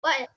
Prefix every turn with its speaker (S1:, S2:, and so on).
S1: What?